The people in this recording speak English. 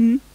Mm.